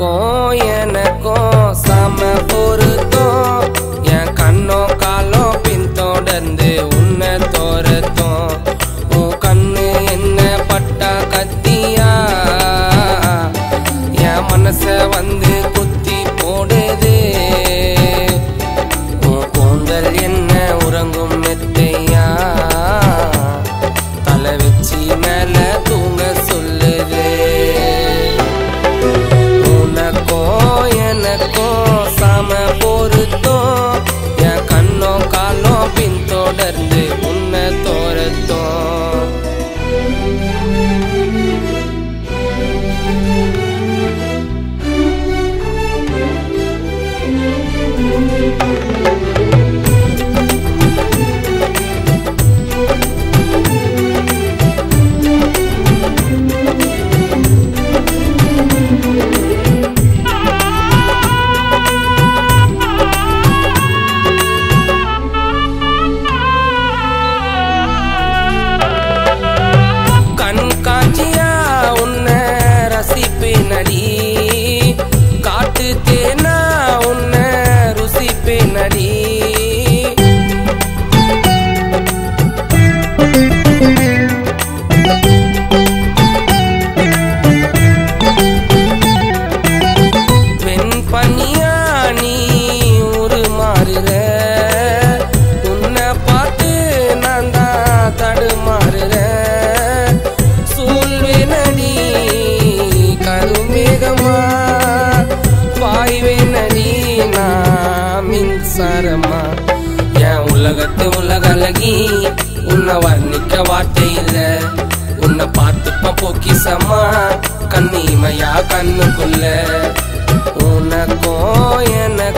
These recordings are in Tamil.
உனக்கும் எனக்கும். உலகத்து உலகழகி உன்னை வர்ணிக்க வார்த்தை இல்ல. உன்னை பார்த்துப்ப பொக்கிசமா கண்ணிமையா கண்ணுக்குள்ள. உனக்கும் எனக்கு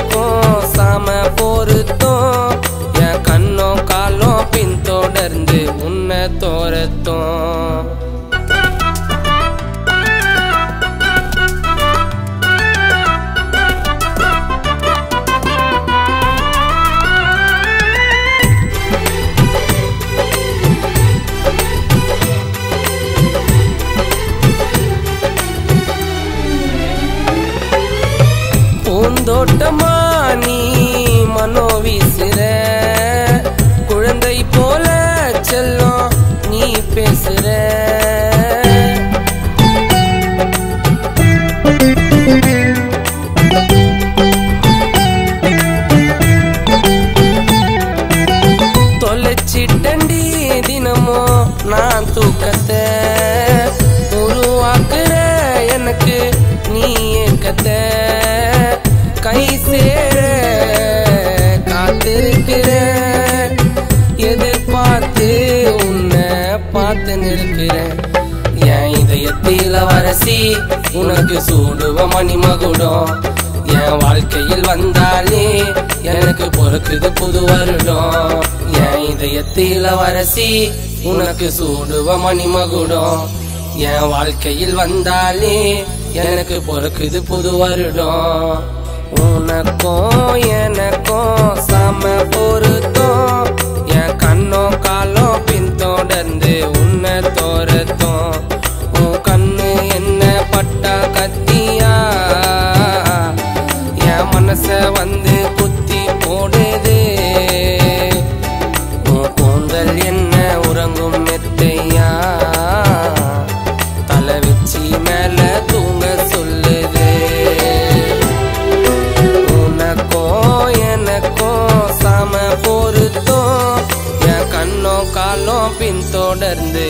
பூந்தோட்டமா நீ மனோ வீசுற குழந்தை போல செல்லம் நீ பேசுற. தொலைச்சிட்டண்டி தினமோ நான் தூக்கத்தை. உருவாக்குற எனக்கு நீ ஏக்கத்தை கை சேர காத்திருக்கிற எதிர்பார்த்து உன்னை பார்த்து நிற்கிறேன். என் இதயத்தில வரசி உனக்கு சூடுவ மணிமகுடம். என் வாழ்க்கையில் வந்தாலே எனக்கு பொறுக்குது புது வருடம். என் இதயத்தில வரசி உனக்கு சூடுவ மணிமகுடம். என் வாழ்க்கையில் வந்தாலே எனக்கு பொறுக்குது புது வருடம். உனக்கும் எனக்கும் சம பொருத்தம். என் கண்ணும் காலும் பின்தொடர்ந்து உன்னை தோரத்தோம். உன் கண்ணு என்ன பட்டா கத்தியா? என் மனச வந்து üzerinde